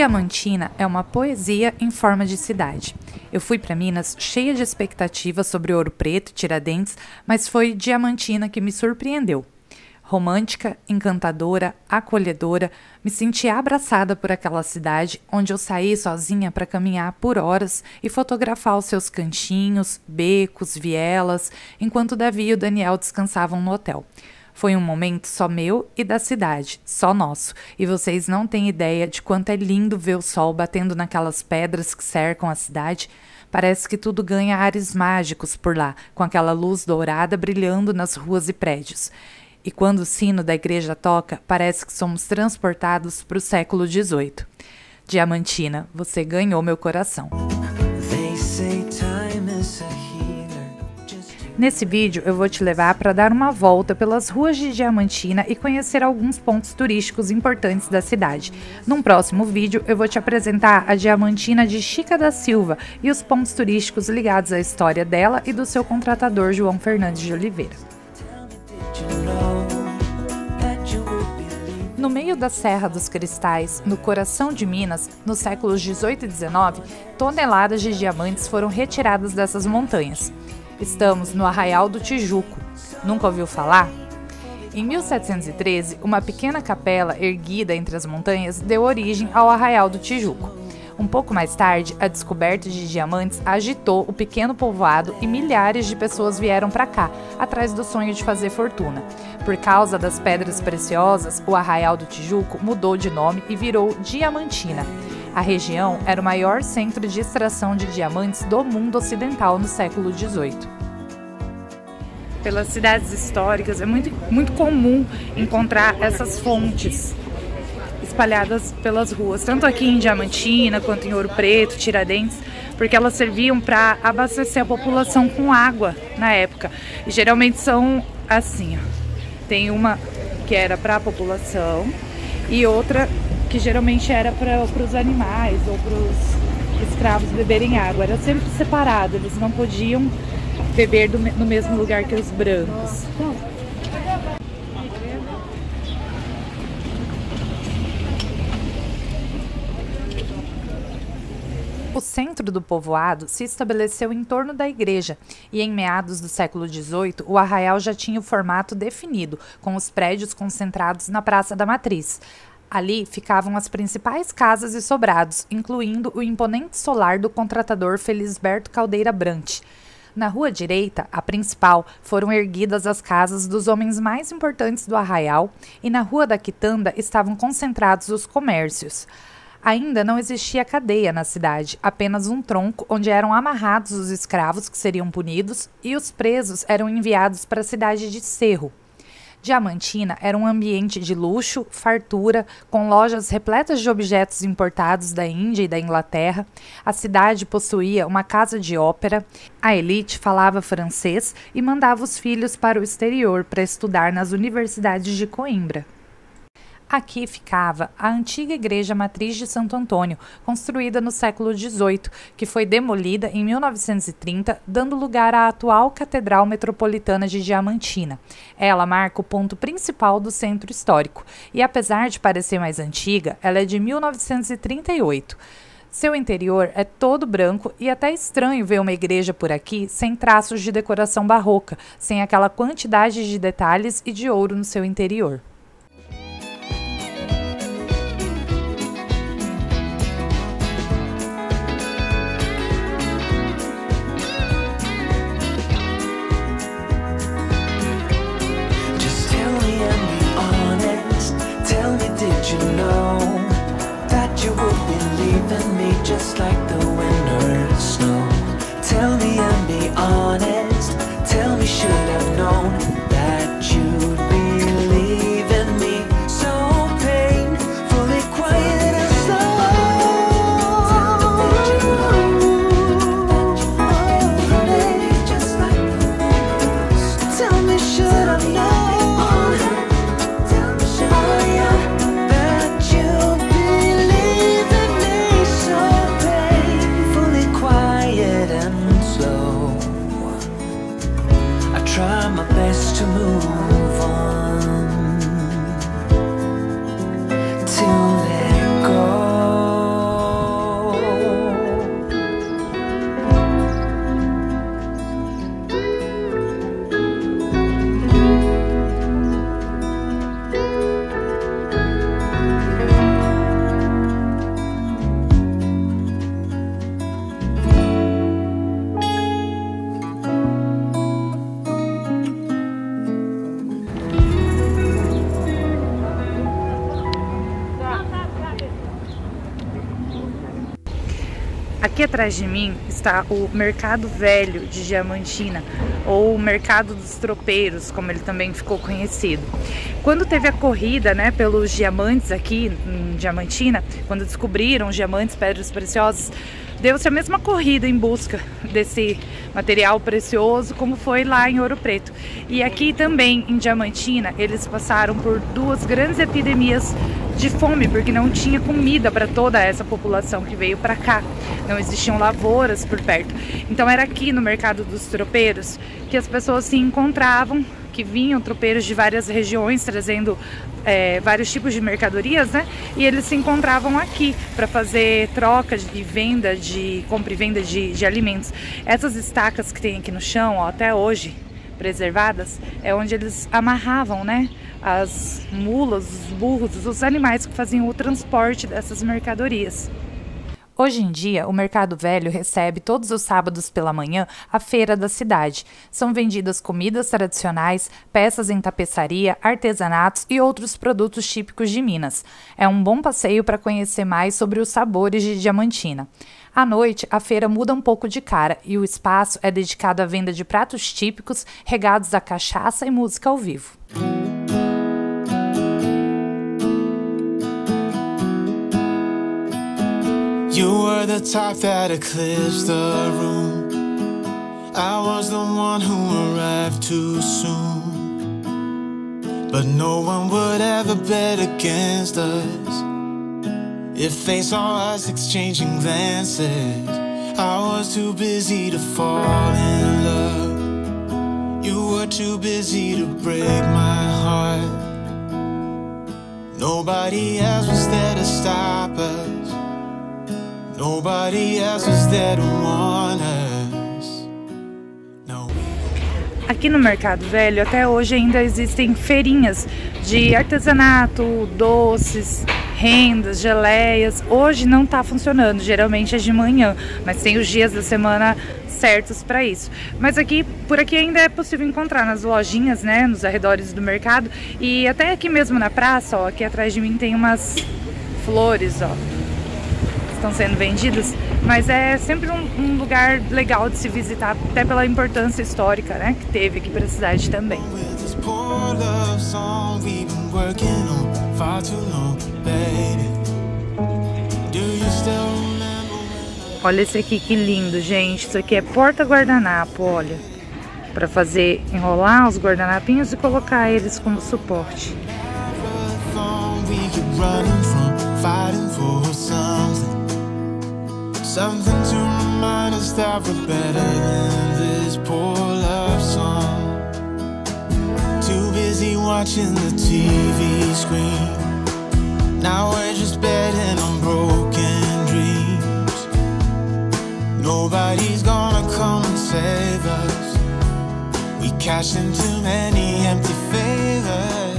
Diamantina é uma poesia em forma de cidade. Eu fui para Minas cheia de expectativas sobre Ouro Preto e Tiradentes, mas foi Diamantina que me surpreendeu. Romântica, encantadora, acolhedora, me senti abraçada por aquela cidade onde eu saí sozinha para caminhar por horas e fotografar os seus cantinhos, becos, vielas, enquanto Davi e o Daniel descansavam no hotel. Foi um momento só meu e da cidade, só nosso. E vocês não têm ideia de quanto é lindo ver o sol batendo naquelas pedras que cercam a cidade. Parece que tudo ganha ares mágicos por lá, com aquela luz dourada brilhando nas ruas e prédios. E quando o sino da igreja toca, parece que somos transportados para o século XVIII. Diamantina, você ganhou meu coração. Nesse vídeo eu vou te levar para dar uma volta pelas ruas de Diamantina e conhecer alguns pontos turísticos importantes da cidade. Num próximo vídeo eu vou te apresentar a Diamantina de Chica da Silva e os pontos turísticos ligados à história dela e do seu contratador João Fernandes de Oliveira. No meio da Serra dos Cristais, no coração de Minas, nos séculos 18 e 19, toneladas de diamantes foram retiradas dessas montanhas. Estamos no Arraial do Tijuco. Nunca ouviu falar? Em 1713, uma pequena capela erguida entre as montanhas deu origem ao Arraial do Tijuco. Um pouco mais tarde, a descoberta de diamantes agitou o pequeno povoado e milhares de pessoas vieram para cá, atrás do sonho de fazer fortuna. Por causa das pedras preciosas, o Arraial do Tijuco mudou de nome e virou Diamantina. A região era o maior centro de extração de diamantes do mundo ocidental no século XVIII. Pelas cidades históricas é muito, muito comum encontrar essas fontes espalhadas pelas ruas, tanto aqui em Diamantina quanto em Ouro Preto, Tiradentes, porque elas serviam para abastecer a população com água na época. E geralmente são assim, ó. Tem uma que era para a população e outra que geralmente era para os animais ou para os escravos beberem água. Era sempre separado, eles não podiam beber do no mesmo lugar que os brancos. O centro do povoado se estabeleceu em torno da igreja e, em meados do século XVIII, o arraial já tinha o formato definido, com os prédios concentrados na Praça da Matriz. Ali ficavam as principais casas e sobrados, incluindo o imponente solar do contratador Felisberto Caldeira Brant. Na rua direita, a principal, foram erguidas as casas dos homens mais importantes do arraial, e na rua da Quitanda estavam concentrados os comércios. Ainda não existia cadeia na cidade, apenas um tronco onde eram amarrados os escravos que seriam punidos e os presos eram enviados para a cidade de Cerro. Diamantina era um ambiente de luxo, fartura, com lojas repletas de objetos importados da Índia e da Inglaterra. A cidade possuía uma casa de ópera. A elite falava francês e mandava os filhos para o exterior para estudar nas universidades de Coimbra. Aqui ficava a antiga igreja matriz de Santo Antônio, construída no século XVIII, que foi demolida em 1930, dando lugar à atual Catedral Metropolitana de Diamantina. Ela marca o ponto principal do centro histórico, e apesar de parecer mais antiga, ela é de 1938. Seu interior é todo branco e até estranho ver uma igreja por aqui sem traços de decoração barroca, sem aquela quantidade de detalhes e de ouro no seu interior. Aqui atrás de mim está o Mercado Velho de Diamantina, ou Mercado dos Tropeiros, como ele também ficou conhecido. Quando teve a corrida né, pelos diamantes aqui em Diamantina, quando descobriram diamantes, pedras preciosas, deu-se a mesma corrida em busca desse material precioso como foi lá em Ouro Preto. E aqui também em Diamantina, eles passaram por duas grandes epidemias de fome, porque não tinha comida para toda essa população que veio para cá. Não existiam lavouras por perto. Então era aqui no mercado dos tropeiros que as pessoas se encontravam, que vinham tropeiros de várias regiões trazendo é, vários tipos de mercadorias, né? E eles se encontravam aqui para fazer troca e venda de compra e venda de, de alimentos. Essas estacas que tem aqui no chão, ó, até hoje preservadas, é onde eles amarravam, né? As mulas, os burros, os animais que faziam o transporte dessas mercadorias. Hoje em dia, o Mercado Velho recebe todos os sábados pela manhã a feira da cidade. São vendidas comidas tradicionais, peças em tapeçaria, artesanatos e outros produtos típicos de Minas. É um bom passeio para conhecer mais sobre os sabores de Diamantina. À noite, a feira muda um pouco de cara e o espaço é dedicado à venda de pratos típicos regados a cachaça e música ao vivo. You were the type that eclipsed the room. I was the one who arrived too soon. But no one would ever bet against us. If they saw us exchanging glances, I was too busy to fall in love. You were too busy to break my heart. Nobody else was there to stop us. Aqui no Mercado Velho, até hoje ainda existem feirinhas de artesanato, doces, rendas, geleias. Hoje não está funcionando, geralmente é de manhã, mas tem os dias da semana certos para isso. Mas aqui, por aqui ainda é possível encontrar nas lojinhas, né, nos arredores do mercado e até aqui mesmo na praça, ó, aqui atrás de mim tem umas flores, ó, estão sendo vendidas, mas é sempre um, um, lugar legal de se visitar, até pela importância histórica né, que teve aqui para a cidade também. Olha esse aqui que lindo, gente. Isso aqui é porta guardanapo, olha. Para fazer enrolar os guardanapinhos e colocar eles como suporte. the Something to remind us that we're better than this poor love song. Too busy watching the TV screen. Now we're just betting on broken dreams. Nobody's gonna come and save us. We cash in too many empty favors.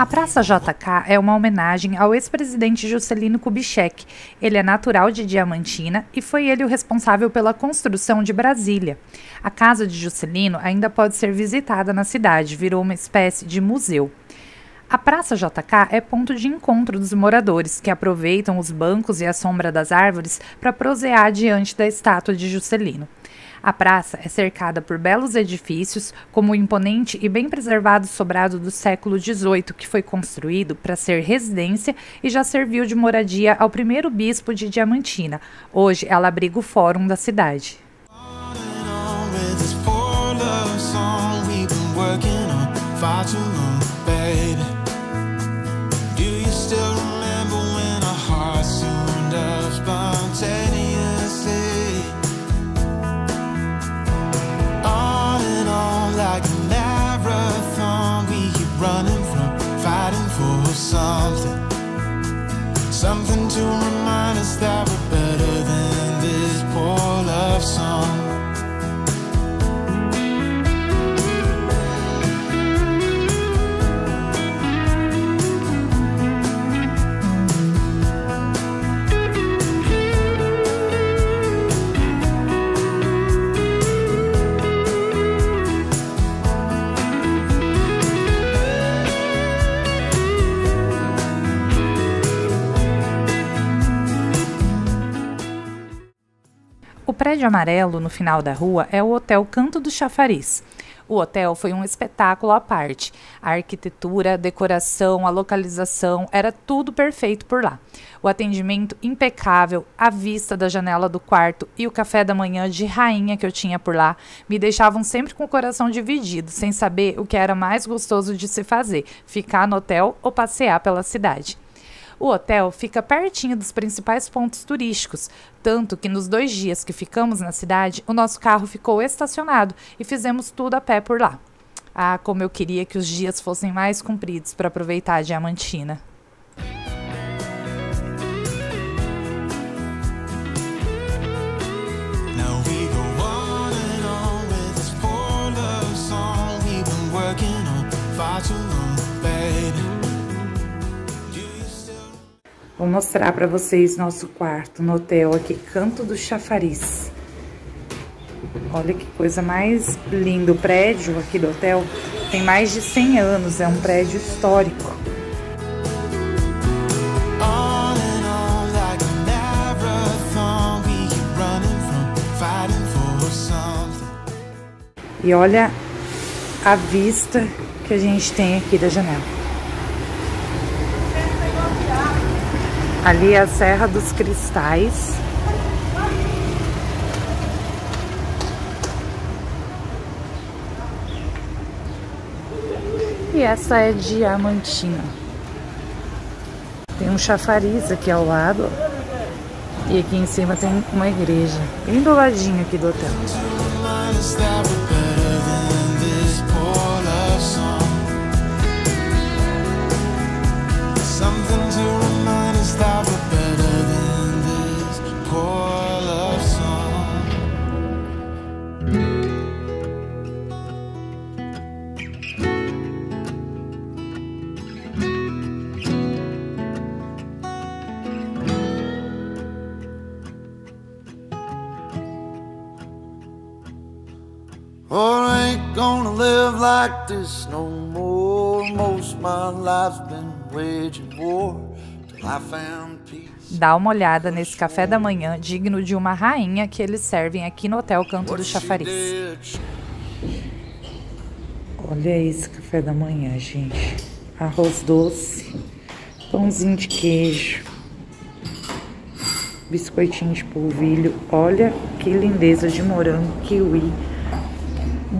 A Praça JK é uma homenagem ao ex-presidente Juscelino Kubitschek. Ele é natural de Diamantina e foi ele o responsável pela construção de Brasília. A casa de Juscelino ainda pode ser visitada na cidade, virou uma espécie de museu. A Praça JK é ponto de encontro dos moradores, que aproveitam os bancos e a sombra das árvores para prosear diante da estátua de Juscelino. A praça é cercada por belos edifícios, como o imponente e bem preservado sobrado do século XVIII, que foi construído para ser residência e já serviu de moradia ao primeiro bispo de Diamantina. Hoje ela abriga o fórum da cidade. Prédio amarelo no final da rua é o Hotel Canto do Chafariz. O hotel foi um espetáculo à parte. A arquitetura, a decoração, a localização, era tudo perfeito por lá. O atendimento impecável, a vista da janela do quarto e o café da manhã de rainha que eu tinha por lá me deixavam sempre com o coração dividido, sem saber o que era mais gostoso de se fazer: ficar no hotel ou passear pela cidade. O hotel fica pertinho dos principais pontos turísticos, tanto que nos dois dias que ficamos na cidade, o nosso carro ficou estacionado e fizemos tudo a pé por lá. Ah, como eu queria que os dias fossem mais compridos para aproveitar a Diamantina. Vou mostrar para vocês nosso quarto no hotel aqui, Canto do Chafariz. Olha que coisa mais linda. O prédio aqui do hotel tem mais de 100 anos, é um prédio histórico. E olha a vista que a gente tem aqui da janela. Ali é a Serra dos Cristais. E essa é Diamantina. Tem um chafariz aqui ao lado. E aqui em cima tem uma igreja. Bem do ladinho aqui do hotel. I ain't gonna live like this no more. Most my life's been waging war till I found peace. Dá uma olhada nesse café da manhã digno de uma rainha que eles servem aqui no Hotel Canto do Chafariz. Olha esse café da manhã, gente. Arroz doce, pãozinho de queijo, biscoitinho de polvilho. Olha que lindeza de morango, kiwi,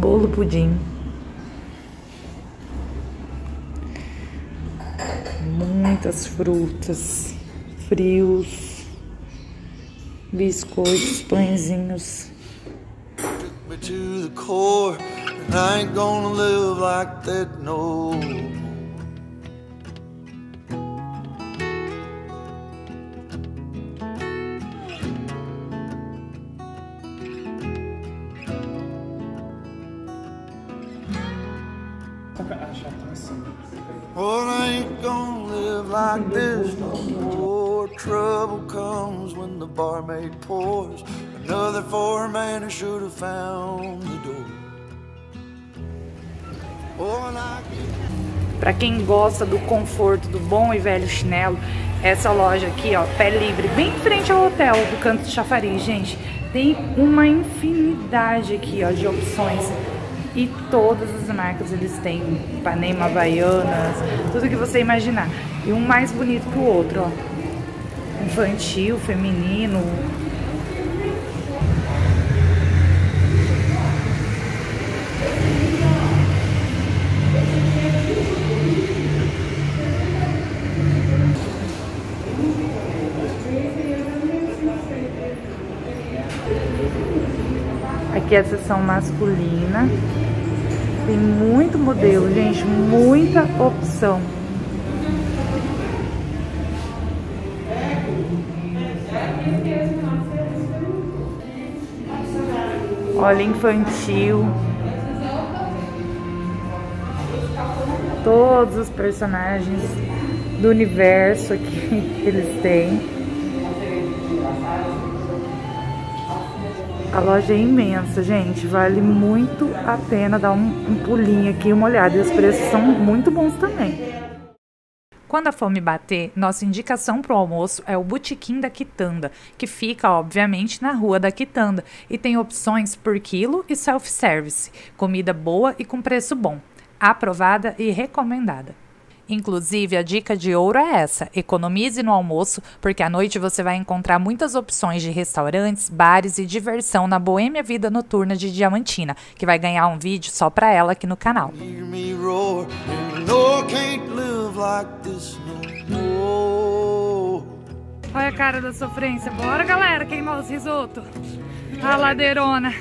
bolo pudim. Muitas frutas, frios, biscoitos, pãezinhos. me to the core, and I ain't gonna live like that no Trouble comes when the barmaid pours another for a man who should have found the door. Para quem gosta do conforto do bom e velho chinelo, essa loja aqui, ó, pé livre, bem em frente ao hotel do Canto de Chafariz, gente. Tem uma infinidade aqui, ó, de opções. E todas as marcas eles têm Ipanema, Havaianas, tudo que você imaginar. E um mais bonito que o outro, ó. Infantil, feminino, Aqui é a seção masculina. Tem muito modelo, gente, muita opção. Olha, infantil. Todos os personagens do universo aqui que eles têm. A loja é imensa, gente. Vale muito a pena dar um, um pulinho aqui, uma olhada. E os preços são muito bons também. Quando a fome bater, nossa indicação para o almoço é o Botequim da Quitanda, que fica, obviamente, na Rua da Quitanda e tem opções por quilo e self-service, comida boa e com preço bom, aprovada e recomendada. Inclusive, a dica de ouro é essa: economize no almoço, porque à noite você vai encontrar muitas opções de restaurantes, bares e diversão na boêmia vida noturna de Diamantina, que vai ganhar um vídeo só pra ela aqui no canal. Olha a cara da sofrência. Bora, galera, queimar os risotos. A ladeirona.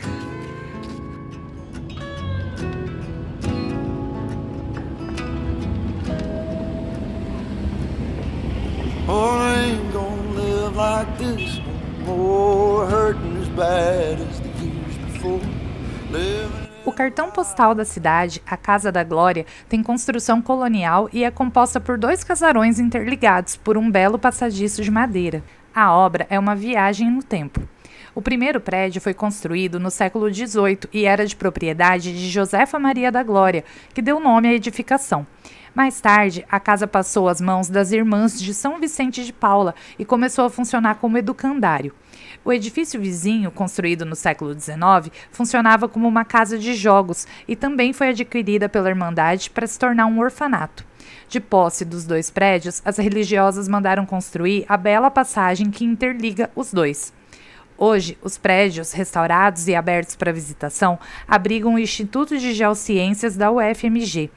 Oh, I ain't gonna live like this no more, hurting as bad as the years before. O cartão postal da cidade, a Casa da Glória, tem construção colonial e é composta por dois casarões interligados por um belo passadiço de madeira. A obra é uma viagem no tempo. O primeiro prédio foi construído no século XVIII e era de propriedade de Josefa Maria da Glória, que deu nome à edificação. Mais tarde, a casa passou às mãos das irmãs de São Vicente de Paula e começou a funcionar como educandário. O edifício vizinho, construído no século XIX, funcionava como uma casa de jogos e também foi adquirida pela Irmandade para se tornar um orfanato. De posse dos dois prédios, as religiosas mandaram construir a bela passagem que interliga os dois. Hoje, os prédios, restaurados e abertos para visitação, abrigam o Instituto de Geociências da UFMG.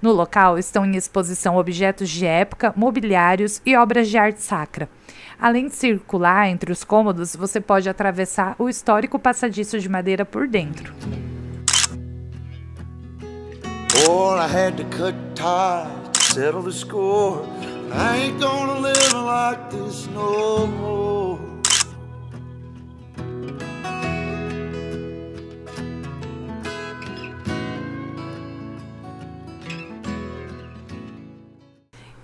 No local estão em exposição objetos de época, mobiliários e obras de arte sacra. Além de circular entre os cômodos, você pode atravessar o histórico passadiço de madeira por dentro. I had to cut ties settle the score. I ain't gonna live like this no more.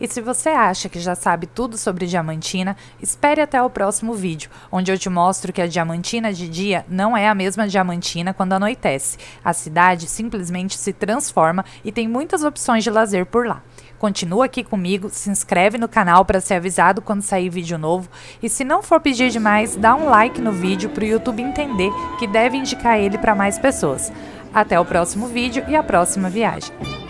E se você acha que já sabe tudo sobre Diamantina, espere até o próximo vídeo, onde eu te mostro que a Diamantina de dia não é a mesma Diamantina quando anoitece. A cidade simplesmente se transforma e tem muitas opções de lazer por lá. Continua aqui comigo, se inscreve no canal para ser avisado quando sair vídeo novo e se não for pedir demais, dá um like no vídeo para o YouTube entender que deve indicar ele para mais pessoas. Até o próximo vídeo e a próxima viagem.